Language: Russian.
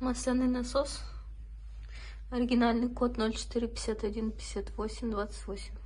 Масляный насос. Оригинальный код 0451 58 28.